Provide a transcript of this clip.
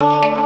Oh.